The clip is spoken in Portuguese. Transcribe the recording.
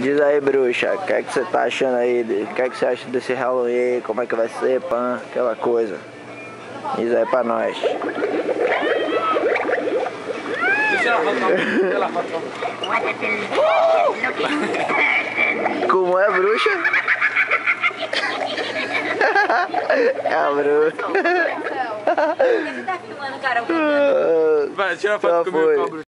Diz aí, bruxa, o que é que você tá achando aí? O que é que você acha desse Halloween? Como é que vai ser, pan? Aquela coisa. Diz aí pra nós. Como é, bruxa? É a bruxa. Tá filmando, cara? É ah, vai, tira a foto comigo bruxa.